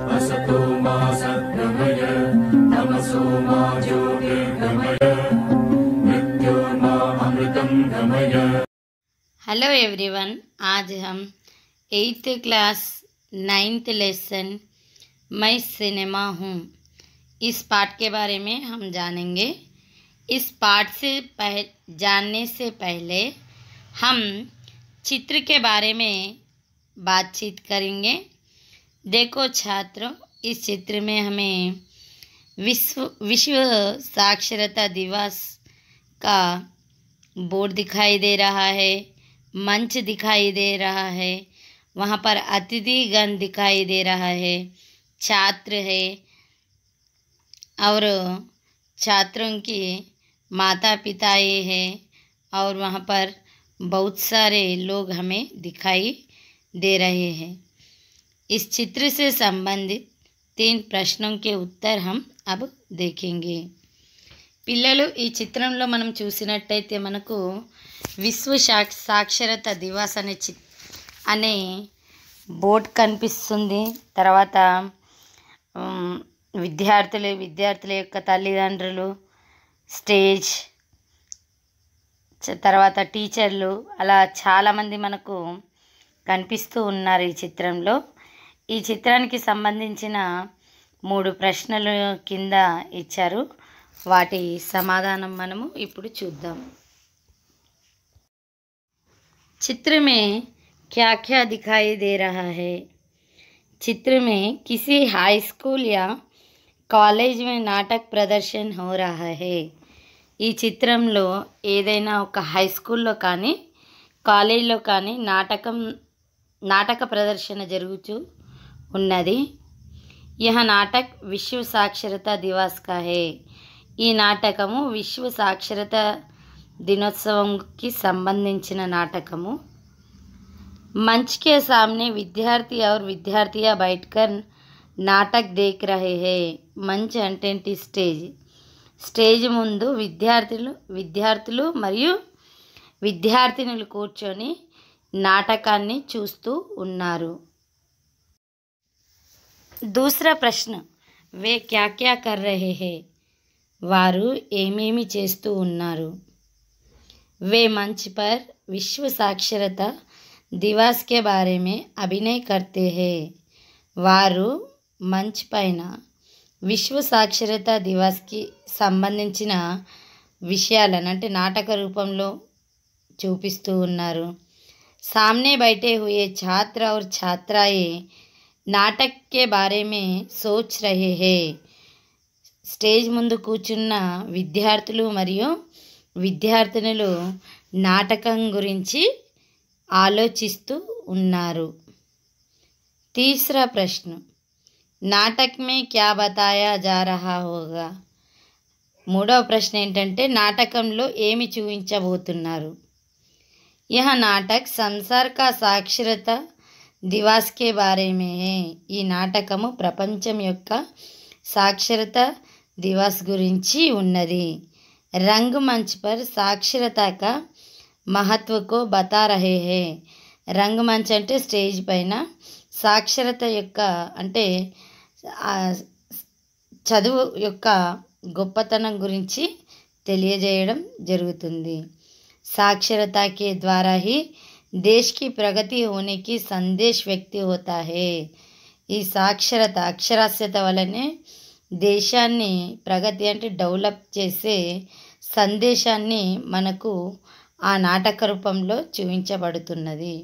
Hello everyone आज हम eighth class ninth lesson मैं सिनेमा हूँ। इस पाठ के बारे में हम जानेंगे। इस पाठ से पह, जानने से पहले हम चित्र के बारे में बातचीत करेंगे। देखो छात्रों, इस चित्र में हमें विश्व विश्व साक्षरता दिवस का बोर्ड दिखाई दे रहा है, मंच दिखाई दे रहा है, वहाँ पर अतिथिगण दिखाई दे रहा है, छात्र है और छात्रों के माता पिता ये है और वहाँ पर बहुत सारे लोग हमें दिखाई दे रहे हैं। इस चित्र से संबंधित तीन प्रश्नों के उत्तर हम अब देखेंगे పిల్లలు ఈ చిత్రంలో మనం చూసినట్టయితే మనకు విశ్వ సాక్ష సాక్షరత దివాస్ అనే చి అనే బోర్డ్ కనిపిస్తుంది తర్వాత ఉమ్, విద్యార్థులు విద్యార్థుల యొక్క తల్లిదండ్రులు స్టేజ్ చ- తర్వాత టీచర్లు అలా చాలామంది మనకు కనిపిస్తూ ఉన్నారు ఈ చిత్రంలో ఈ చిత్రానికి సంబంధించిన మూడు ప్రశ్నలు కింద ఇచ్చారు వాటి సమాధానం మనము ఇప్పుడు చూద్దాం चित्र में क्या क्या दिखाई दे रहा है चित्र में किसी हाई स्कूल या కాలేజ్ में నాటక్ ప్రదర్శన్ हो रहा है ఈ చిత్రంలో ఏదైనా ఒక హై స్కూల్లో కానీ కాలేజీలో కానీ నాటకం నాటక ప్రదర్శన జరుగుతూ ఉన్నది. ఇహ నాటక్ విశ్వ సాక్షరత దివాస్ కాహే ఈ నాటకము విశ్వ సాక్షరత దినోత్సవంకి సంబంధించిన నాటకము. మంచ్ కే సామ్నే విద్యార్థి ఆర్ విద్యార్థియా బయట్కర్ నాటక్ దేక్ రహే హే. మంచ్ అంటేంటి స్టేజ్. స్టేజ్ ముందు విద్యార్థులు విద్యార్థులు మరియు విద్యార్థినులు కూర్చొని నాటకాన్ని చూస్తూ ఉన్నారు. దూసరా ప్రశ్న వే క్యా క్యా కర్ రహే హే వారు ఏమేమి చేస్తూ ఉన్నారు वे मंच पर विश्व साक्षरता दिवस के बारे में अभिनय करते हैं వారు మంచ్ పైన విశ్వ సాక్షరతా దివస్కి సంబంధించిన విషయాలను అంటే నాటక రూపంలో చూపిస్తూ ఉన్నారు सामने बैठे हुए छात्र और छात्राएं నాటక్ కే బారే మే సోచ్ రహే హే. స్టేజ్ ముందు కూర్చున్న విద్యార్థులు మరియు విద్యార్థినులు నాటకం గురించి ఆలోచిస్తూ ఉన్నారు. తీసరా ప్రశ్న. నాటక్ మే క్యా బతాయా జా రహా హోగా? మూడవ ప్రశ్న ఏంటంటే నాటకంలో ఏమి చూపించబోతున్నారు? యహ నాటక్ సంసార్ కా సాక్షరత దివాస్కే బారేమే. ఈ నాటకము ప్రపంచం యొక్క సాక్షరత దివాస్ గురించి ఉన్నది. రంగ్ మంచ్ పర్ సాక్షరత మహత్వకో బతారహే హే. రంగ్ మంచ్ అంటే స్టేజ్ పైన సాక్షరత యొక్క అంటే చదువు యొక్క గొప్పతనం గురించి తెలియజేయడం జరుగుతుంది. సాక్షరతకే ద్వారా హీ देश की प्रगति होने की संदेश व्यक्त होता है ఈ సాక్షరత అక్షరాస్యత వలనే దేశాన్ని ప్రగతి అంటే డెవలప్ చేసే సందేశాన్ని మనకు ఆ నాటక రూపంలో చూపించబడుతున్నది